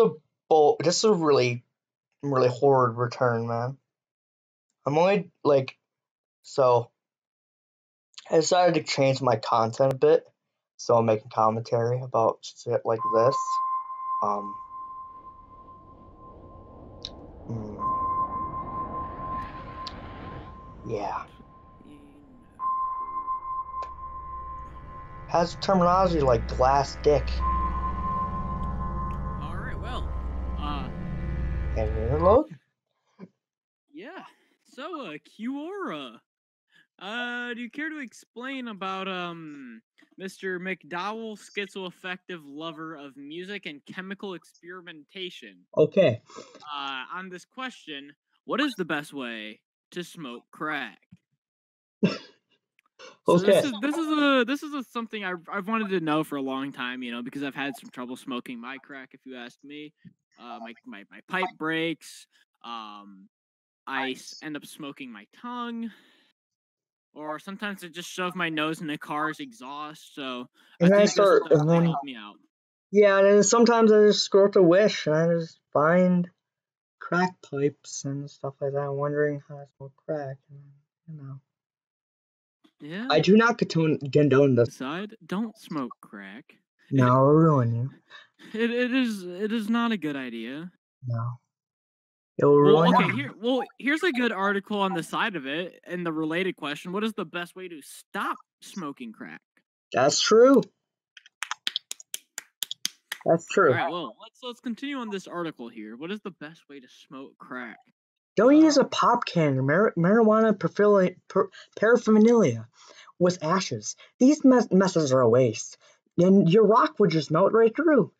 a bull. This is a really, really horrid return, man. I'm only like, so. I decided to change my content a bit, so I'm making commentary about shit like this. Um. hmm, yeah. Has terminology like glass dick. Reload. yeah. So, uh, Quora, uh, do you care to explain about um Mr. McDowell, schizoaffective lover of music and chemical experimentation? Okay. Uh, on this question, what is the best way to smoke crack? So Okay. this is this is a this is a, something I've I've wanted to know for a long time, you know, because I've had some trouble smoking my crack. If you ask me, uh, my my my pipe breaks. Um, I end up smoking my tongue, or sometimes I just shove my nose in the car's exhaust. So I And then I think this start, and then help me out. yeah, and then sometimes I just scroll to Wish and I just find crack pipes and stuff like that, wondering how to smoke crack. And, you know, Yeah. I do not condone, condone this. Decide. Don't smoke crack. No, it'll ruin you. It it is it is not a good idea. No, it will Well, okay, here. Well, here's a good article on the side of it, and the related question: What is the best way to stop smoking crack? That's true. That's true. right. Well, let's let's continue on this article here. What is the best way to smoke crack? Don't use Uh, a pop can or mar- marijuana paraphernalia, par- paraphernalia with ashes. These mes- messes are a waste. And your rock would just melt right through.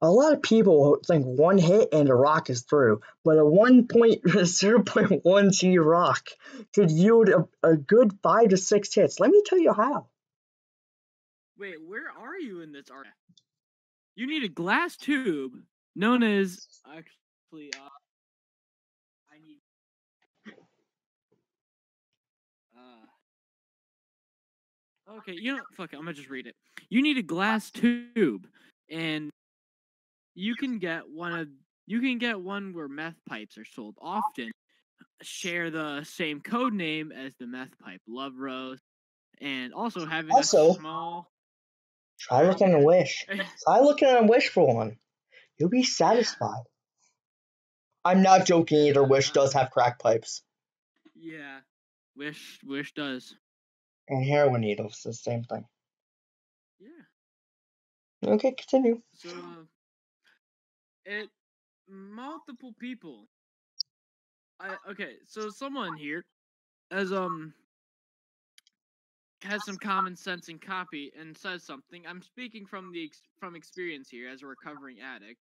A lot of people think one hit and a rock is through, but a 1.0.1 G rock could yield a, a good five to six hits. Let me tell you how. Wait, where are you in this art? You need a glass tube known as actually. Uh, I need. Uh, okay, you know, fuck it. I'm gonna just read it. You need a glass tube, and you can get one of you can get one where meth pipes are sold. Often share the same code name as the meth pipe, Love Rose, and also having Also- a small. Try looking at Wish. Try looking at a Wish for one. You'll be satisfied. I'm not joking either. Wish does have crack pipes Yeah, wish wish does. And heroin needles. The same thing. Yeah. Okay, continue. So uh, it multiple people. I okay. So someone here has um has some common sense and copy and says something. I'm speaking from the ex- from experience here as a recovering addict.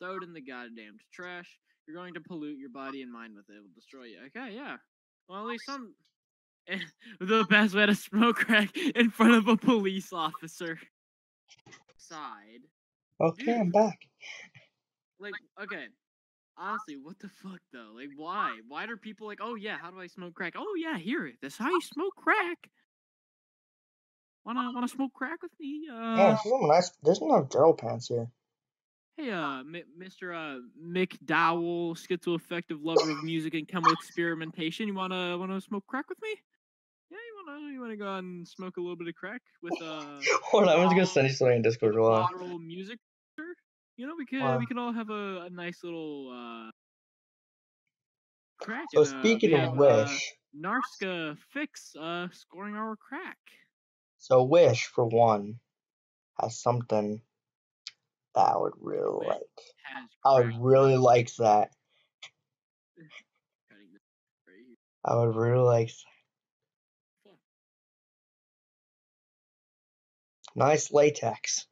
Throw it in the goddamn trash. You're going to pollute your body and mind with it. It will destroy you. Okay, yeah. Well, at least some. the best way to smoke crack in front of a police officer. Side. Okay, I'm back. Like, okay. Honestly, what the fuck though? Like, why? Why are people like, oh yeah, how do I smoke crack? Oh yeah, here, that's how you smoke crack. Wanna wanna smoke crack with me? Yeah, Uh, there's some nice. There's no Daryl pants here. hey, uh, Mi- Mr. Uh, McDowell, schizoaffective lover of music and chemical experimentation. You wanna wanna smoke crack with me? Yeah, you wanna go out and smoke a little bit of crack with uh Hold on, I'm just gonna send you something in Discord. Hold on. music. You know, we could Wow. we could all have a, a nice little uh crack. So and, uh, speaking of have, uh, Wish, Narska fix uh scoring our crack. so Wish for one has something that I would really Wish. like. I would really like that. Cutting this right here. I would really like nice latex.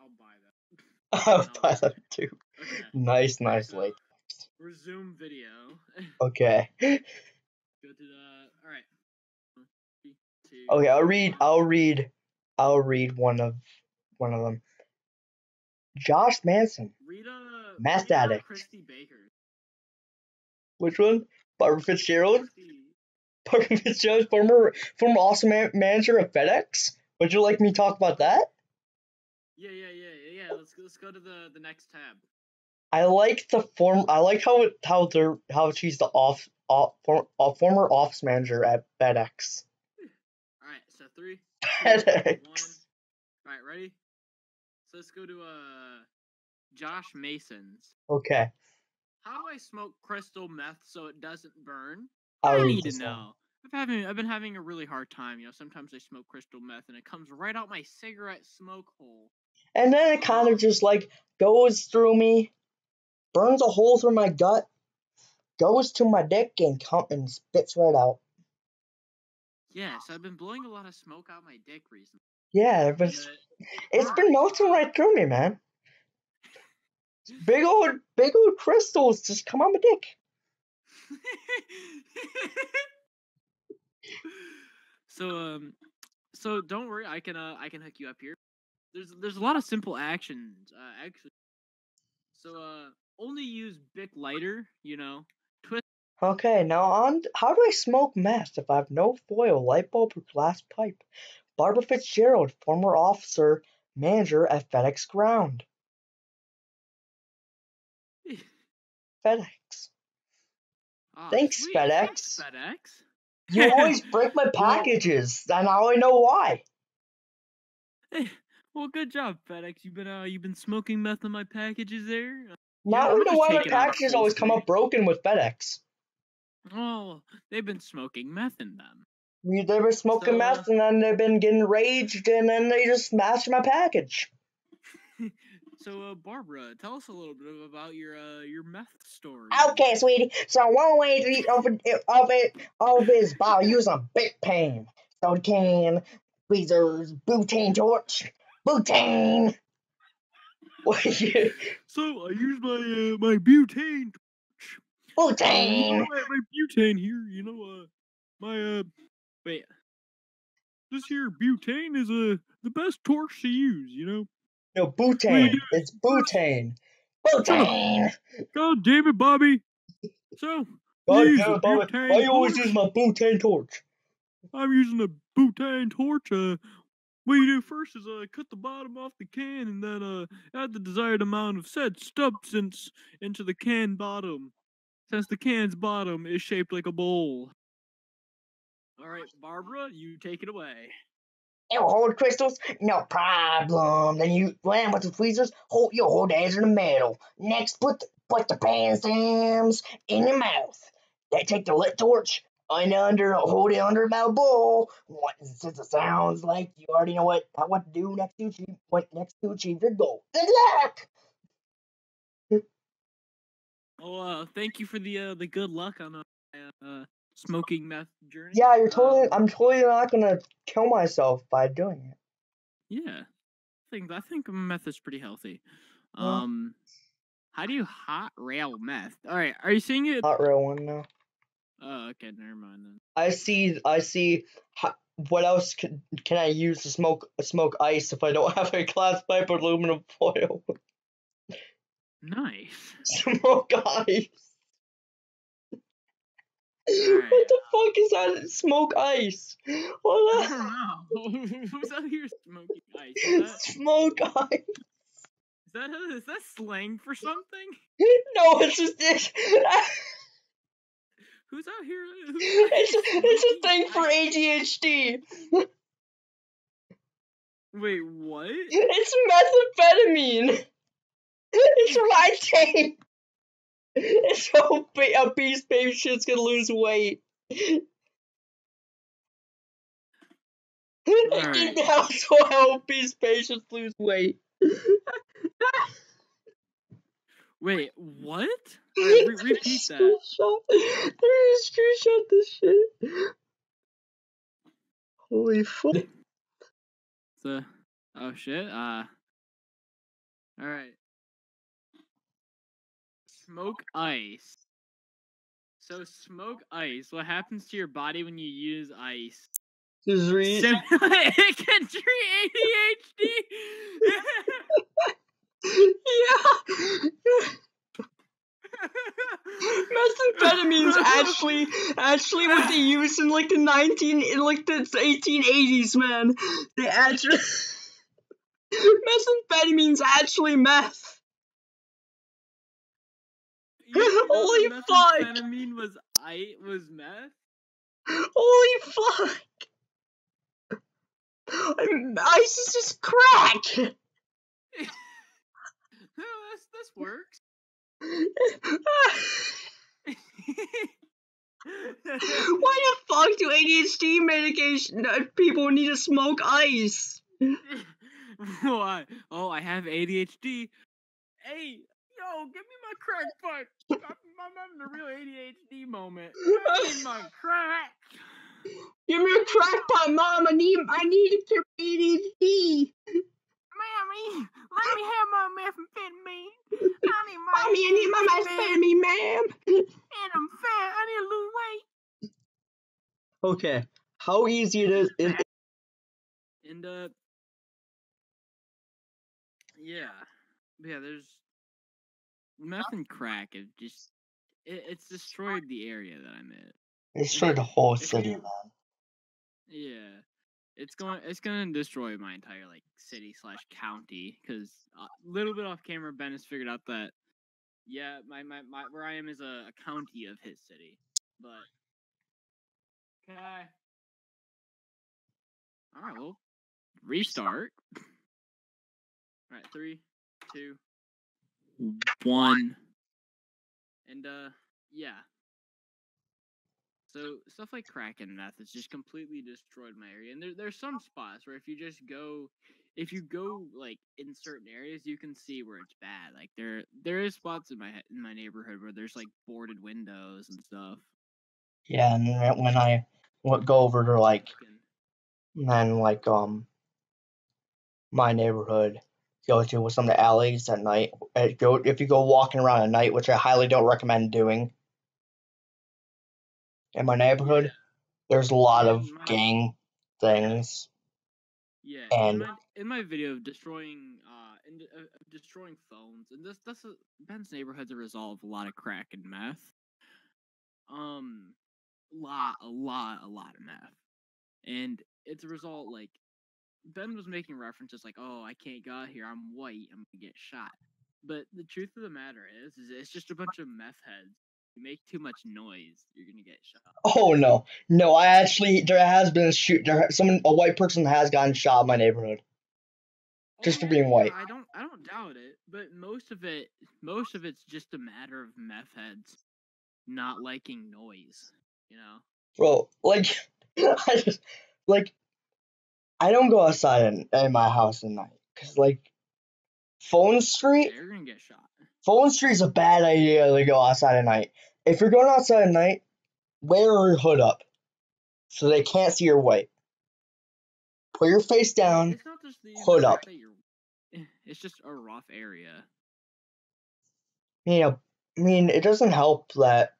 I'll buy that. I'll buy that too. Okay. Nice, nice So, latex. Resume video. Okay. Go to the. All right. Two, Okay, I'll read. I'll read. I'll read one of one of them. Josh Manson. Read uh, a. Meth read uh, addict. Christy Baker. Which one? Barbara Fitzgerald. Christy. Barbara Fitzgerald, former former awesome man- manager of FedEx. Would you like me to talk about that? Yeah, yeah, yeah, yeah. Let's go, let's go to the the next tab. I like the form. I like how it, how they're how she's the off, off for, former office manager at FedEx. All right, so three, FedEx. one. All right, ready? So let's go to uh, Josh Mason's. Okay. How do I smoke crystal meth so it doesn't burn? I I need to know. I've having I've been having a really hard time. You know, sometimes I smoke crystal meth and it comes right out my cigarette smoke hole. And then it kind of just like goes through me, burns a hole through my gut, goes to my dick and come and spits right out. Yes, I've been blowing a lot of smoke out my dick recently. Yeah, but it's, it- it's been melting right through me, man. Big old, big old crystals just come on my dick. so um so don't worry i can uh i can hook you up here there's there's a lot of simple actions uh actually so uh only use bic lighter you know Okay, now on. How do I smoke meth if I have no foil, light bulb, or glass pipe? Barbara Fitzgerald, former officer, manager at FedEx Ground. FedEx. Ah, Thanks, sweet. FedEx. Thanks, fedex You always break my packages, and now I know why. Hey, well good job fedex you've been uh you've been smoking meth on my packages there Now I'm we know why my taking out a packages always come up broken with FedEx. oh they've been smoking meth in them they were smoking So, uh, meth, and then they've been getting raged, and then they just smashed my package. so uh barbara tell us a little bit about your uh your meth story Okay, sweetie. So one way to eat of it, of it, of is by using big pan, soda can, tweezers, butane torch, butane. So I use my uh, my butane. You Butane. know, my, my butane here, you know, uh, my uh, wait, this here butane is uh the best torch to use. You know, No, butane. It's butane. Butane. God damn it, Bobby. So God damn it, Bobby. butane Why you always torch? use my butane torch? I'm using a butane torch. Uh, what you do first is uh cut the bottom off the can and then uh add the desired amount of said substance into the can bottom, since the can's bottom is shaped like a bowl. All right, Barbara, you take it away. You hold crystals? No problem. Then you land with the tweezers. Hold your hold hands in the middle. Next, put the, put the pan stems in your mouth. Then take the lit torch and under hold it under my bowl. What since it sounds like you already know what what to do next to achieve what next to achieve your goal. Good luck. Oh, uh, thank you for the uh, the good luck on uh, uh smoking meth journey. Yeah, you're totally. Um, I'm totally not gonna kill myself by doing it. Yeah, I think I think meth is pretty healthy. Yeah. Um, how do you hot rail meth? All right, are you seeing it? Hot rail one now. Oh, okay, never mind then. I see. I see. What else can, can I use to smoke smoke ice if I don't have a glass pipe or aluminum foil? Nice. smoke ice. What the fuck is that? Smoke ice. I What don't know. Who's out here smoking ice? That, Smoke ice. is that is that slang for something? No, it's just Who's out here? Who's it's, it's a thing for? ADHD. Wait, what? It's methamphetamine. It's Rite It's so ba- obese baby shit's gonna lose weight. Alright. That's help obese patients lose weight. Wait, what? Alright, re- repeat that. Screenshot. There is screenshot this shit. Holy fuck. So, oh shit. Uh. All right. Smoke ice. So smoke ice. What happens to your body when you use ice? Sim- it can treat ADHD. yeah. Methamphetamines actually actually what they used in like the nineteen in like the eighteen eighties, man. They actually methamphetamines actually meth. You know that Holy fuck! Methamphetamine was I was meth. Holy fuck! I'm- Ice is just crack! No, this this works. Why the fuck do ADHD medication uh, people need to smoke ice? Why? Oh, I have ADHD. Hey, yo, give me my crack pipe. I'm, I'm having a real ADHD moment. Give me my crack. Give me a crack pipe, mom. I need I need to cure ADHD. Mommy, let me have my methamphetamine. I need my Mommy, I need my methamphetamine, ma'am. And I'm fat. I need to lose weight. Okay, how easy it is? It, And uh, yeah, yeah. There's meth and crack. It just it, it's destroyed the area that I'm in. it destroyed the whole city, man. Yeah, it's going it's gonna destroy my entire like city slash county because a little bit off camera, Ben has figured out that yeah, my my, my where I am is a, a county of his city, but okay. All right, well, restart. All right, three, two, one, and uh, yeah. So stuff like crack and meth has just completely destroyed my area. And there, there's some spots where if you just go, if you go like in certain areas, you can see where it's bad. Like there, there is spots in my in my neighborhood where there's like boarded windows and stuff. Yeah, and when I would go over to like Fucking- then like um my neighborhood go to with some of the alleys at night. uh, Go if you go walking around at night, which I highly don't recommend doing. In my neighborhood, there's a lot of my- gang things. Yeah, And- in my in my video of destroying uh and uh, destroying phones, and this this is Ben's neighborhood's a result of a lot of crack and meth. Um, lot a lot a lot of meth, and it's a result like Ben was making references like, "Oh, I can't go out here. I'm white. I'm gonna get shot." But the truth of the matter is, is it's just a bunch of meth heads. You make too much noise, you're gonna get shot. Oh no, no! I actually there has been a shoot. There someone a white person has gotten shot in my neighborhood. Oh, just for Oh, being white. I don't I don't doubt it, but most of it most of it's just a matter of meth heads not liking noise, you know. Bro, like I just like I don't go outside in, in my house at night because like Phone Street, you're gonna get shot. Phone Street's a bad idea to go outside at night. If you're going outside at night, wear your hood up so they can't see your white. Put your face down. It's not just the hood up. It's just a rough area. You know, I mean, it doesn't help that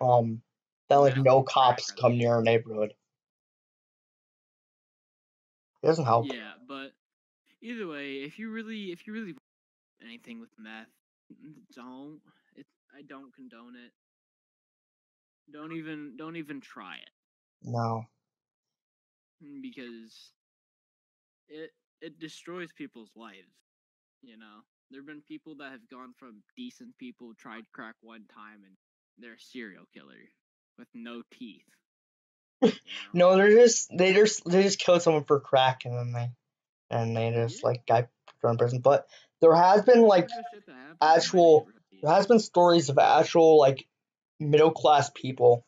um that like no cops come near our neighborhood. It doesn't help. Yeah, but either way, if you really if you really anything with meth, don't. It I don't condone it. Don't even don't even try it. No. Mm, because it it destroys people's lives. You know, there've been people that have gone from decent people tried crack one time and they're a serial killer with no teeth. No, they're just they just they just killed someone for crack and then they and they just like got thrown in prison. But there has been like Type of shit that happens in my actual- there has been stories of actual like middle class people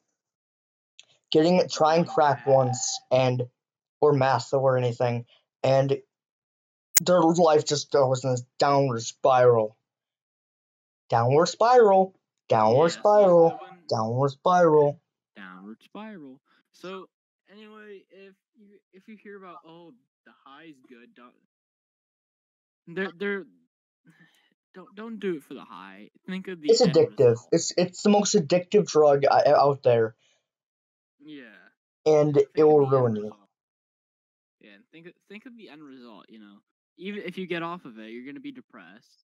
getting trying crack once and or meth or anything and their life just goes in this downward spiral. Downward spiral. Downward Yeah, spiral. Downward spiral. downward spiral. So anyway, if you if you hear about oh the high's good, don't they're they're don't don't do it for the high. Think of the It's addictive. result. It's it's the most addictive drug uh, I- out there, yeah. and think it will ruin you. Yeah, and think of- think of the end result. You know, even if you get off of it, you're gonna be depressed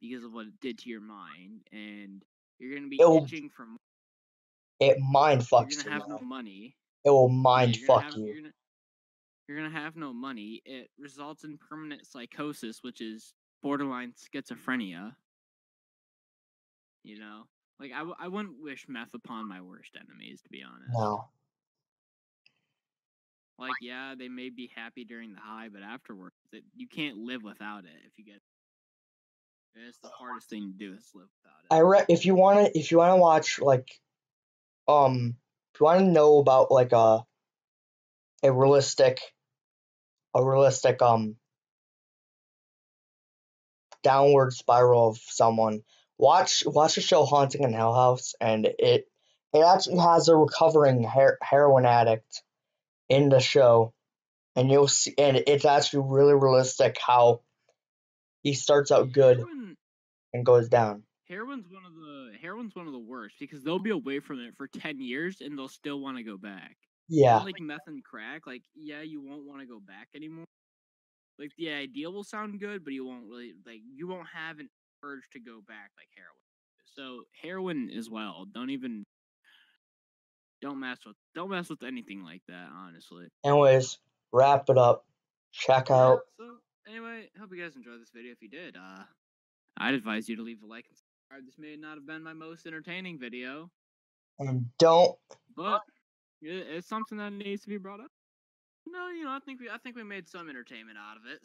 because of what it did to your mind, and you're gonna be It'll- itching for more. It mind fucks You're gonna you. have no money. It will mind you're fuck have- you. You're gonna, you're gonna have no money. It results in permanent psychosis, which is borderline schizophrenia. You know, like I, w- I wouldn't wish meth upon my worst enemies, to be honest. No. Like, yeah, they may be happy during the high, but afterwards, it, you can't live without it. If you get, it's the hardest thing to do is live without it. I re- if you want to if you want to watch like um if you want to know about like a a realistic a realistic um downward spiral of someone? Watch watch the show Haunting in Hell House and it it actually has a recovering her- heroin addict in the show and you'll see and it's actually really realistic how he starts out good and goes down heroin's one of the heroin's one of the worst because they'll be away from it for ten years and they'll still want to go back. yeah Like meth and crack, like yeah, you won't want to go back anymore. Like the idea will sound good, but you won't really like you won't have an urge to go back like heroin. So heroin as well. Don't even don't mess with don't mess with anything like that, honestly. anyways wrap it up check Yeah, out so anyway, hope you guys enjoyed this video. If you did, uh I'd advise you to leave a like and This may not have been my most entertaining video, and don't but it, it's something that needs to be brought up. No, you know, I think we I think we made some entertainment out of it.